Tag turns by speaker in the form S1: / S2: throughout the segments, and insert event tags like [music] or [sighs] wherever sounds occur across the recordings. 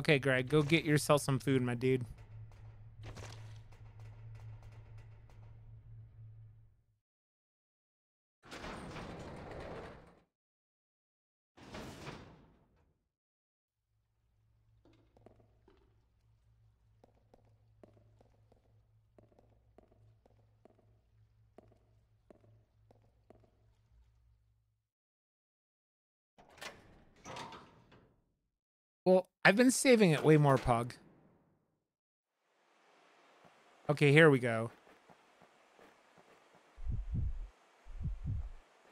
S1: Okay, Greg, go get yourself some food, my dude. Well, I've been saving it way more, Pug. Okay, here we go.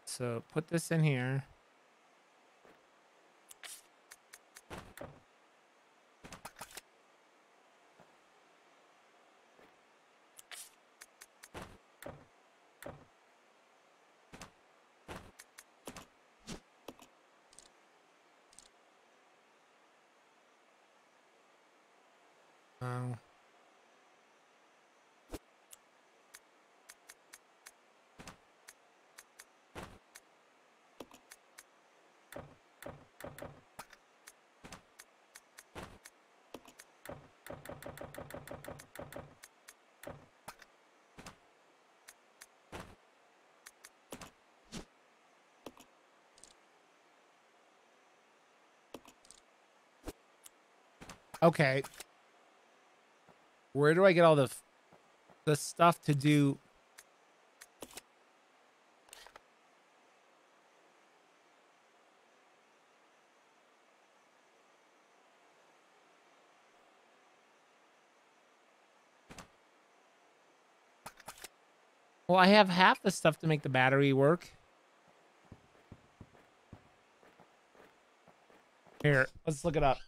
S1: So put this in here. Okay. Where do I get all the the stuff to do? Well, I have half the stuff to make the battery work. Here, let's look it up.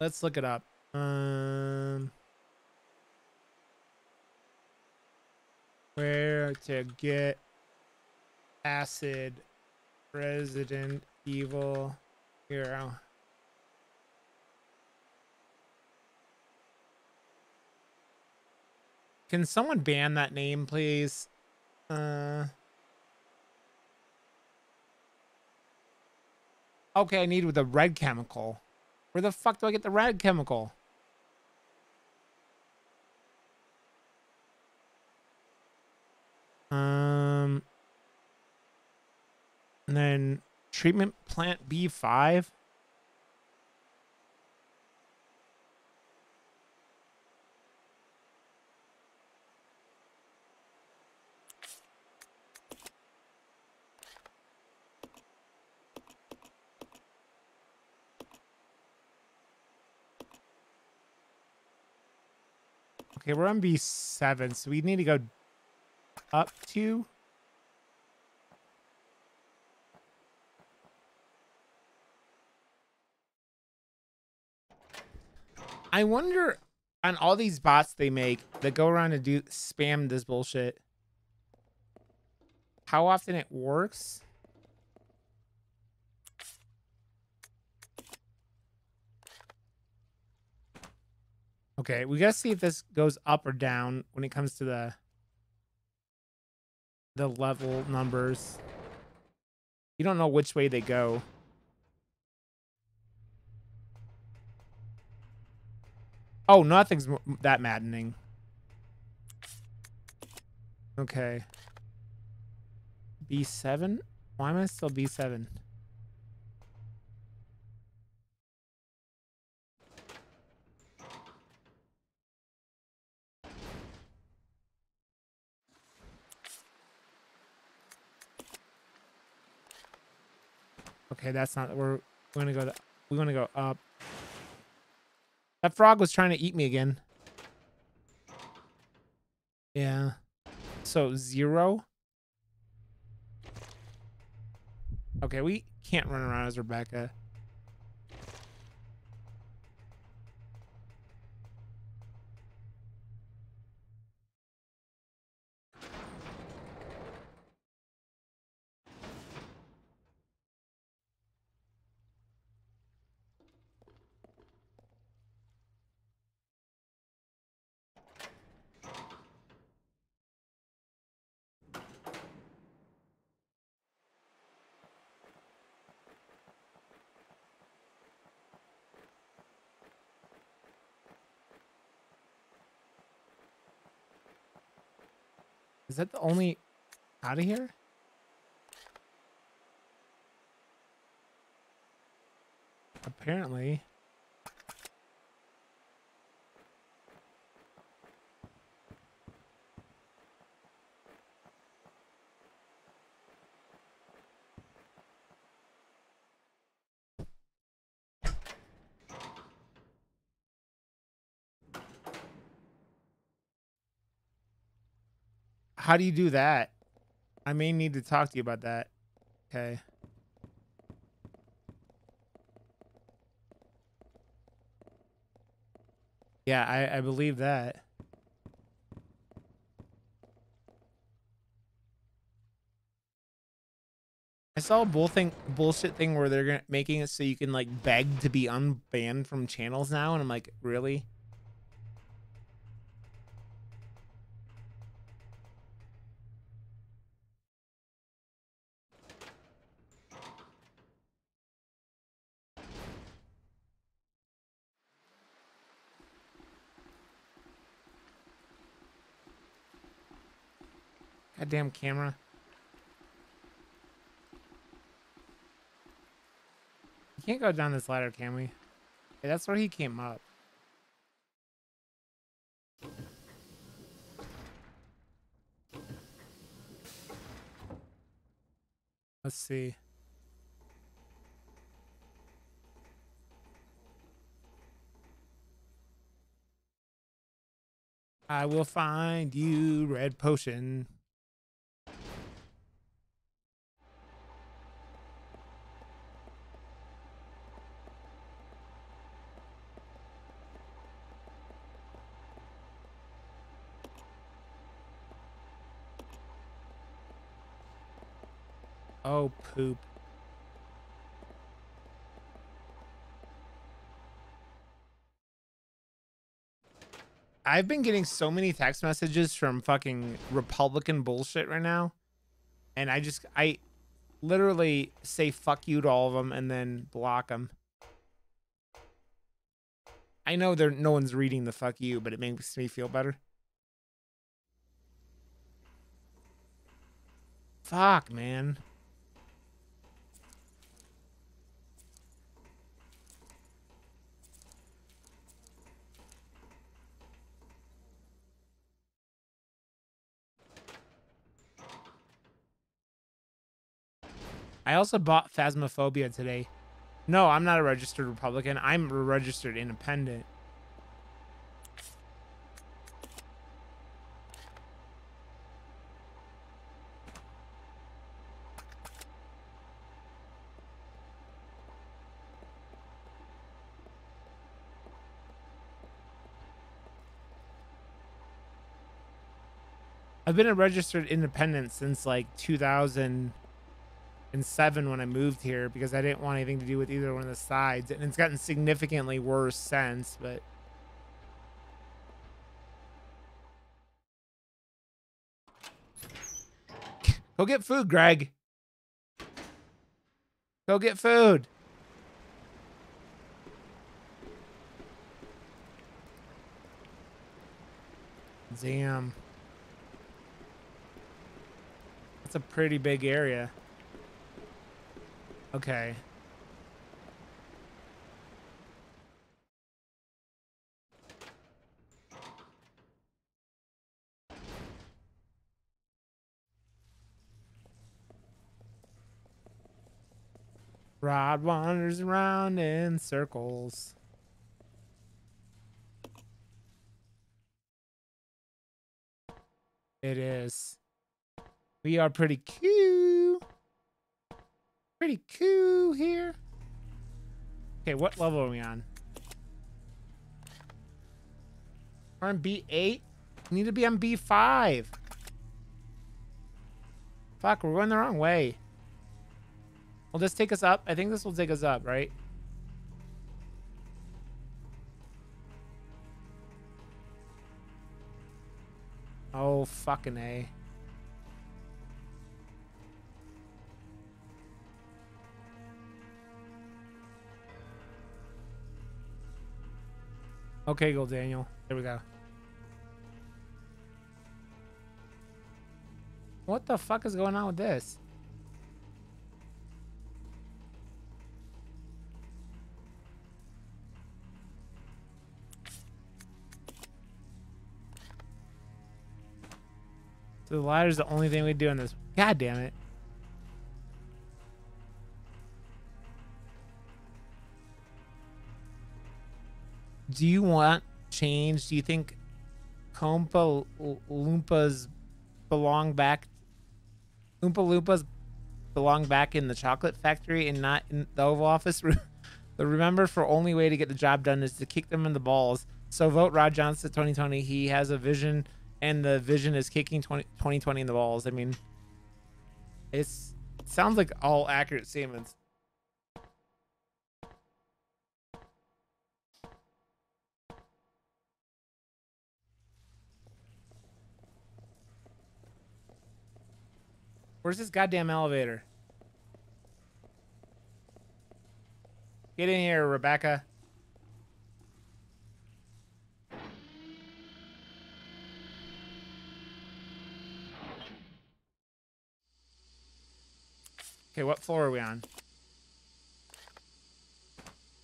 S1: Let's look it up. Um, where to get acid Resident Evil Zero? Can someone ban that name, please? Uh. Okay, I need with a red chemical. Where the fuck do I get the red chemical? Um, and then treatment plant B5. Okay, we're on B7, so we need to go up to. I wonder on all these bots they make that go around and do spam this bullshit. How often it works? Okay, we gotta see if this goes up or down when it comes to the the level numbers. You don't know which way they go. Oh, nothing's that maddening. Okay. B7? Why am I still B7? Okay, that's not. We're we're gonna go. We're gonna go up. That frog was trying to eat me again. Yeah. So zero. Okay, we can't run around as Rebecca. That the only out of here? Apparently. How do you do that? I may need to talk to you about that. Okay. Yeah, I, I believe that. I saw a bull thing, bullshit thing where they're making it so you can like beg to be unbanned from channels now, and I'm like, really? Goddamn camera. You can't go down this ladder, can we? Hey, that's where he came up. Let's see. I will find you, red potion. Oh, poop. I've been getting so many text messages from fucking Republican bullshit right now. And I just, I literally say fuck you to all of them and then block them. I know there no one's reading the fuck you, but it makes me feel better. Fuck, man. I also bought Phasmophobia today. No, I'm not a registered Republican. I'm a registered independent. I've been a registered independent since like 2000 and seven when I moved here because I didn't want anything to do with either one of the sides. And it's gotten significantly worse since, but Go get food, Greg. Go get food. Damn. That's a pretty big area. Okay. Rod wanders around in circles. It is. We are pretty cute. Pretty cool here. Okay, what level are we on? We're on B8. We need to be on B5. Fuck, we're going the wrong way. Will this take us up? I think this will take us up, right? Oh, fucking A. Okay, go Daniel. There we go. What the fuck is going on with this? So the ladder's the only thing we do in this. God damn it. Do you want change? Do you think Compa Loompas belong back? Oompa Loompas belong back in the chocolate factory and not in the Oval Office? [laughs] the remember for only way to get the job done is to kick them in the balls. So vote Rod Johnston 2020. He has a vision and the vision is kicking 20, 2020 in the balls. I mean, it's it sounds like all accurate statements. Where's this goddamn elevator? Get in here, Rebecca. Okay, what floor are we on?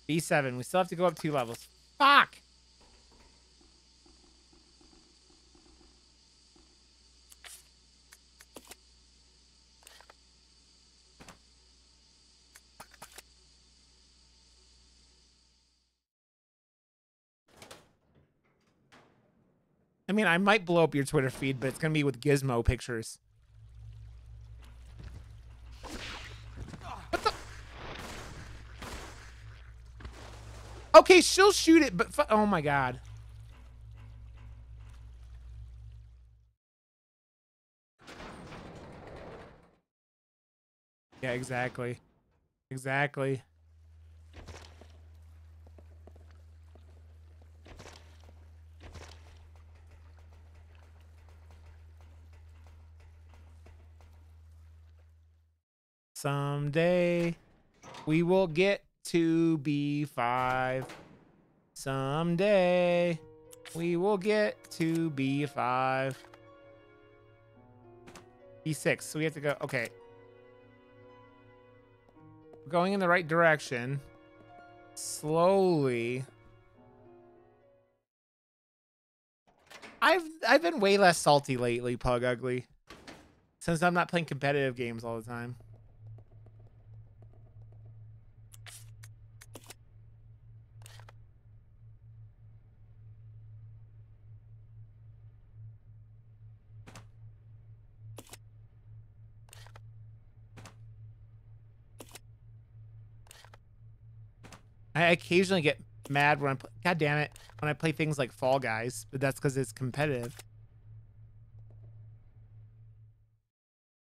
S1: B7. We still have to go up two levels. Fuck! Mean, I might blow up your Twitter feed, but it's to be with Gizmo pictures. Okay, she'll shoot it, but oh my god. Yeah, exactly. Exactly. Someday we will get to B5. Someday we will get to B5. B6, so we have to go, okay. We're going in the right direction. Slowly. I've I've been way less salty lately, Pug Ugly. Since I'm not playing competitive games all the time. I occasionally get mad when I play, God damn it, when I play things like Fall Guys, but that's because it's competitive.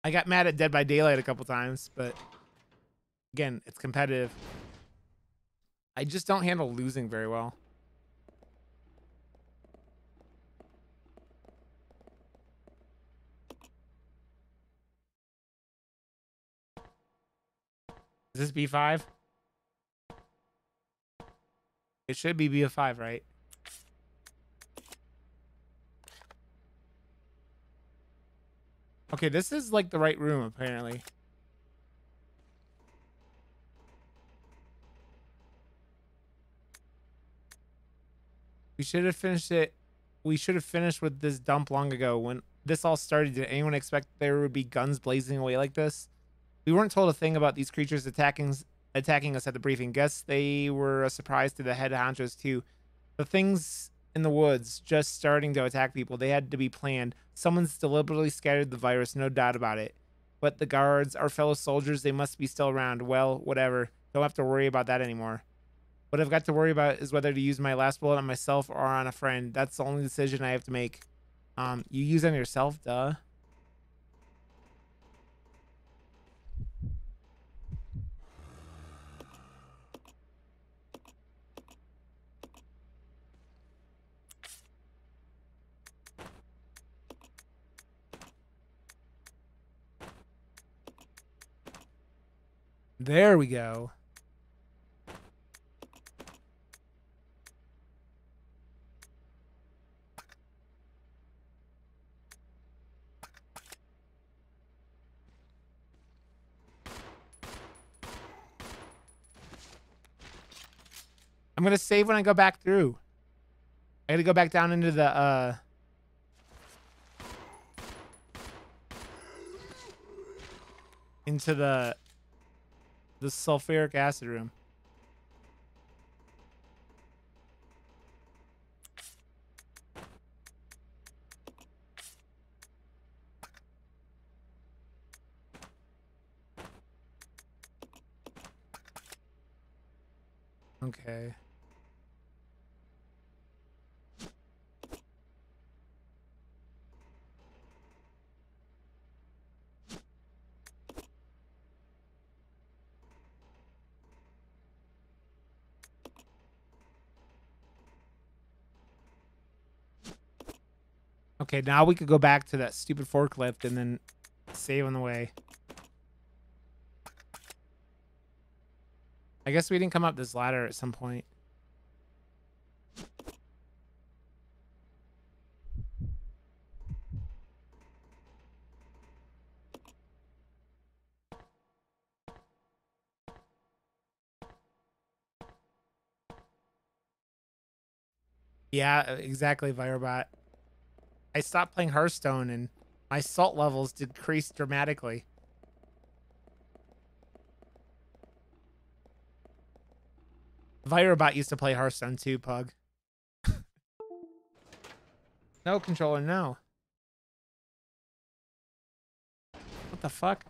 S1: I got mad at Dead by Daylight a couple times, but again, it's competitive. I just don't handle losing very well. Is this B5? It should be BF5, right? Okay, this is like the right room, apparently. We should have finished it. We should have finished with this dump long ago. When this all started, did anyone expect there would be guns blazing away like this? We weren't told a thing about these creatures attacking attacking us at the briefing. Guess they were a surprise to the head honchos too. The things in the woods just starting to attack people, they had to be planned. Someone's deliberately scattered the virus, no doubt about it. But the guards, our fellow soldiers, they must be still around. Well, whatever. Don't have to worry about that anymore. What I've got to worry about is whether to use my last bullet on myself or on a friend. That's the only decision I have to make. Um, you use on yourself, duh. There we go. I'm going to save when I go back through. I got to go back down into the... Uh... Into the the sulfuric acid room. Okay. Okay, now we could go back to that stupid forklift and then save on the way. I guess we didn't come up this ladder at some point. Yeah, exactly, Virobot. I stopped playing Hearthstone and my salt levels decreased dramatically. Virobot used to play Hearthstone too, Pug. [laughs] no controller, no. What the fuck?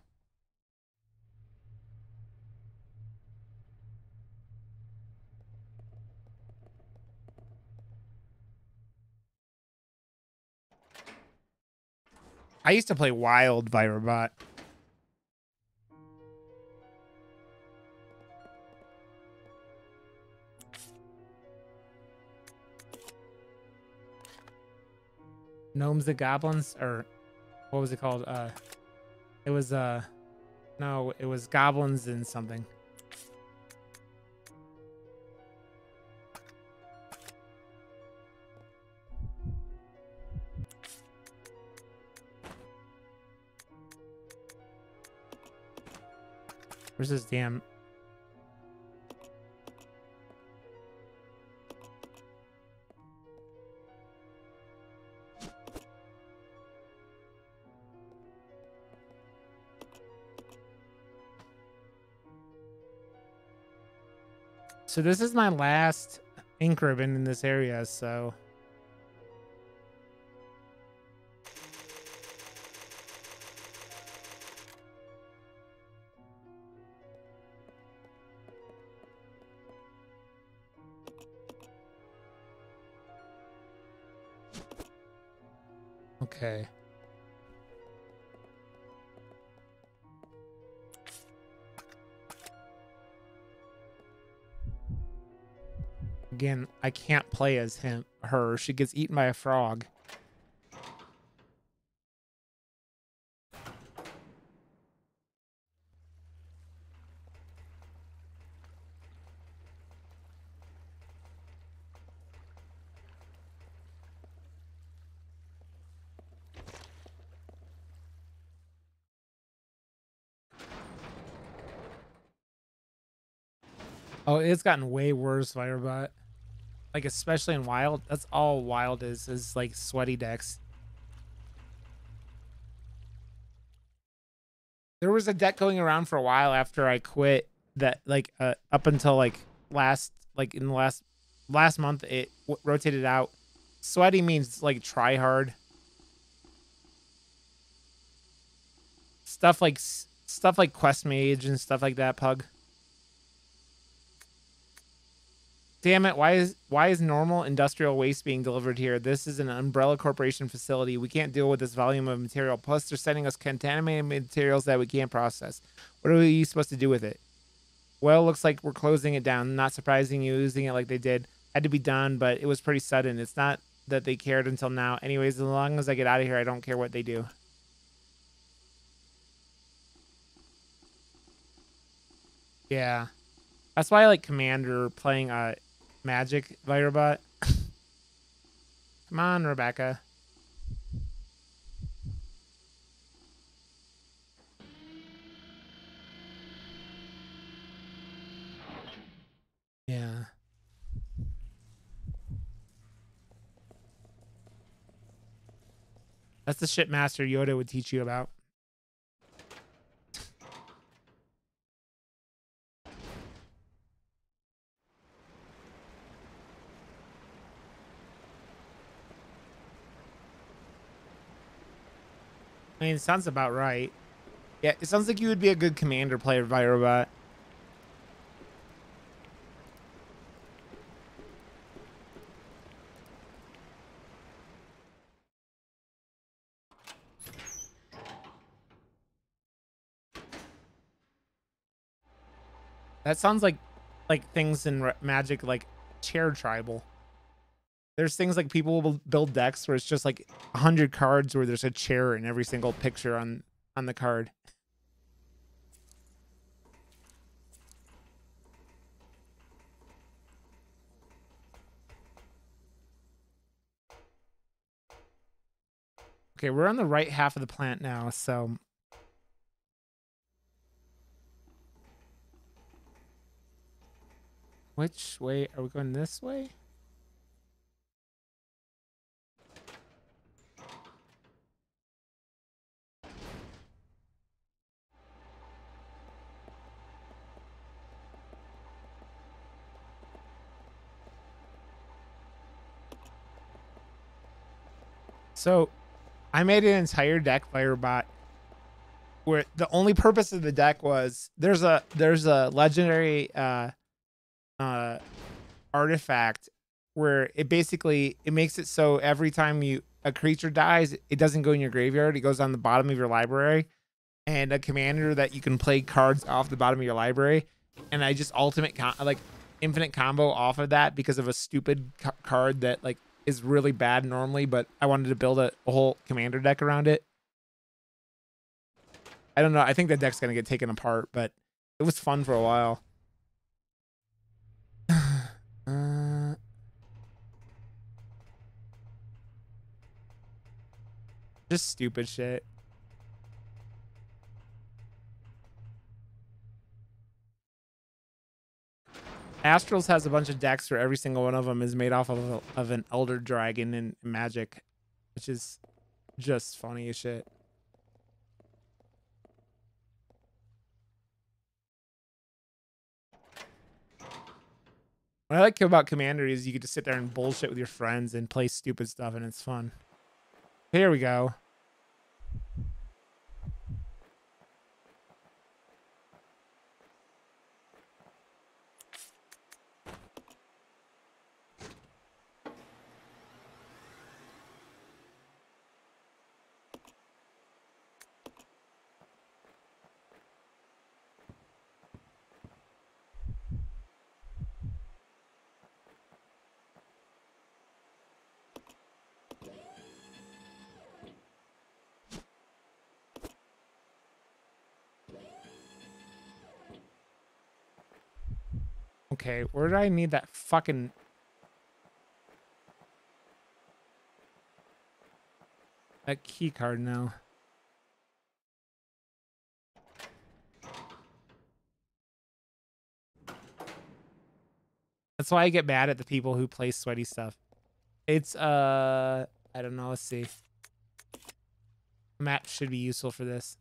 S1: I used to play Wild Virobot. Gnomes and Goblins, or what was it called? Uh, it was uh, no, it was Goblins and something. Where's this damn... So this is my last ink ribbon in this area, so... Okay. Again, I can't play as him, her. She gets eaten by a frog. It's gotten way worse, Firebot. Like especially in wild. That's all wild is is like sweaty decks. There was a deck going around for a while after I quit that like uh, up until like last like in the last last month it rotated out. Sweaty means like try hard. Stuff like stuff like quest mage and stuff like that, pug. Damn it, why is why is normal industrial waste being delivered here? This is an umbrella corporation facility. We can't deal with this volume of material. Plus they're sending us contaminated materials that we can't process. What are we supposed to do with it? Well, looks like we're closing it down. Not surprising you using it like they did. Had to be done, but it was pretty sudden. It's not that they cared until now. Anyways, as long as I get out of here, I don't care what they do. Yeah. That's why I like Commander playing uh magic Virebot. Come on, Rebecca. Yeah. That's the shit Master Yoda would teach you about. Mean, it sounds about right. Yeah, it sounds like you would be a good commander player by robot. That sounds like like things in Magic like chair tribal. There's things like people will build decks where it's just like 100 cards where there's a chair in every single picture on on the card. Okay, we're on the right half of the plant now, so Which way are we going this way? So, I made an entire deck Firebot where the only purpose of the deck was there's a there's a legendary uh uh artifact where it basically it makes it so every time you a creature dies, it doesn't go in your graveyard, it goes on the bottom of your library. And a commander that you can play cards off the bottom of your library. And I just ultimate like infinite combo off of that because of a stupid ca card that like is really bad normally, but I wanted to build a, a whole commander deck around it. I don't know. I think the deck's gonna get taken apart, but it was fun for a while. [sighs] uh, just stupid shit. Astrals has a bunch of decks where every single one of them is made off of, of an Elder Dragon and Magic, which is just funny as shit. What I like about Commander is you get to sit there and bullshit with your friends and play stupid stuff, and it's fun. Here we go. Okay, where do I need that fucking... That key card now. That's why I get mad at the people who play sweaty stuff. It's, uh, I don't know. Let's see. Map should be useful for this.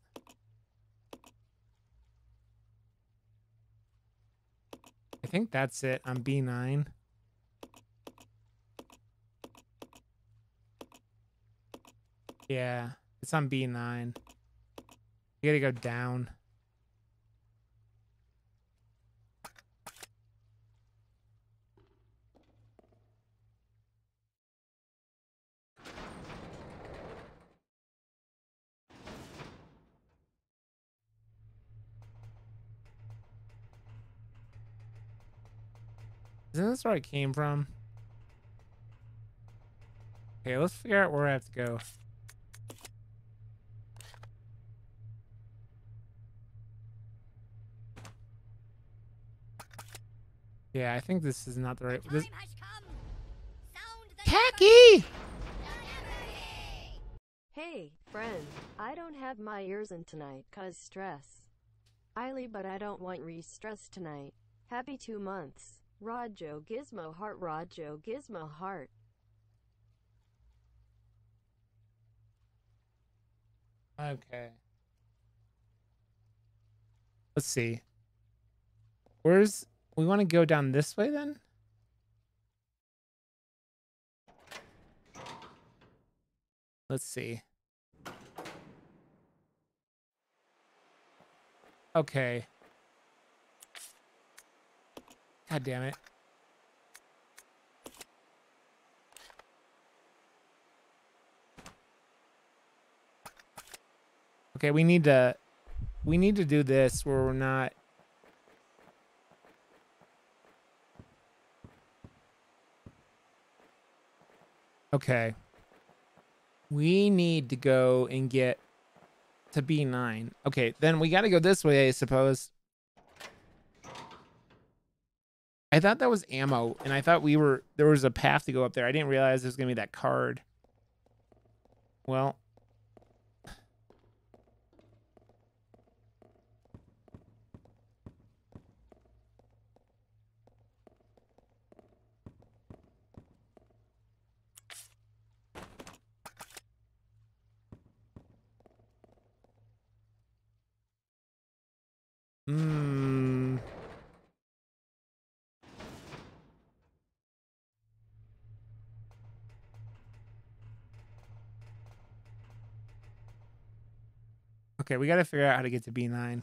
S1: I think that's it on B9. Yeah, it's on B9. You gotta go down. Isn't this where I came from? Okay, let's figure out where I have to go. Yeah, I think this is not the right. This... Tacky!
S2: Hey, friend. I don't have my ears in tonight cause stress. Eily, but I don't want re-stress tonight. Happy two months. Rojo Gizmo Heart Rojo Gizmo Heart
S1: Okay. Let's see. Where's we want to go down this way then? Let's see. Okay. God damn it. Okay, we need to we need to do this where we're not Okay. We need to go and get to B9. Okay, then we got to go this way, I suppose. I thought that was ammo, and I thought we were there was a path to go up there. I didn't realize there was gonna be that card. Well, Hmm. Okay, we got to figure out how to get to B9.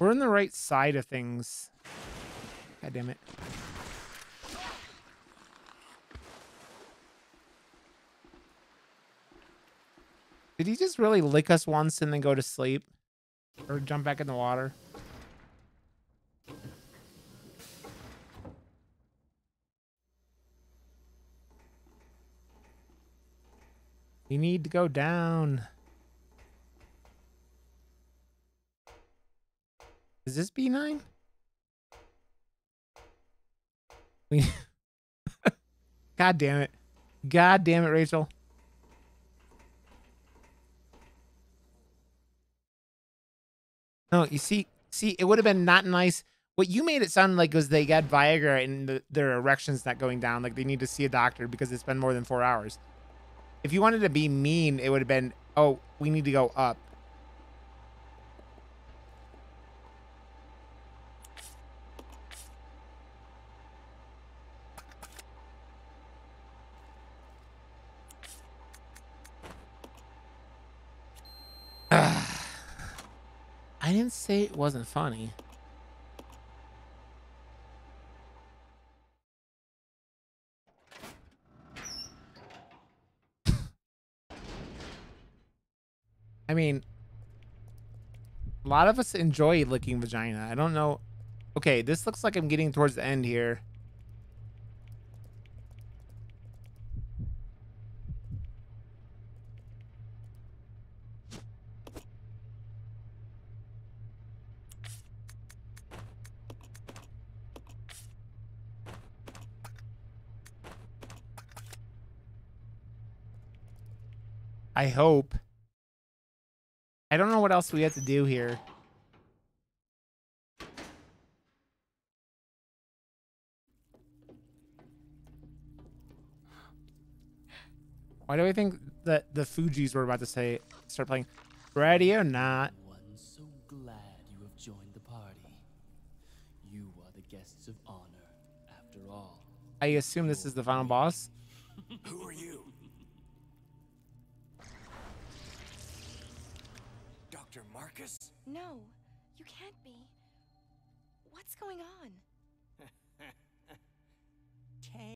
S1: We're on the right side of things. God damn it. Did he just really lick us once and then go to sleep? Or jump back in the water? We need to go down. Is this B9? We [laughs] God damn it. God damn it, Rachel. No, you see, see, it would have been not nice. What you made it sound like was they got Viagra and the, their erections not going down. Like they need to see a doctor because it's been more than four hours. If you wanted to be mean, it would have been, oh, we need to go up. [sighs] I didn't say it wasn't funny. I mean, a lot of us enjoy licking vagina. I don't know. Okay, this looks like I'm getting towards the end here. I hope. I don't know what else we have to do here. Why do I think that the Fugees were about to say start playing? Ready or not?
S3: One so glad you have joined the party. You are the guests of honor, after all.
S1: I assume this is the final boss.
S4: Who are you?
S5: No, you can't be. What's going on?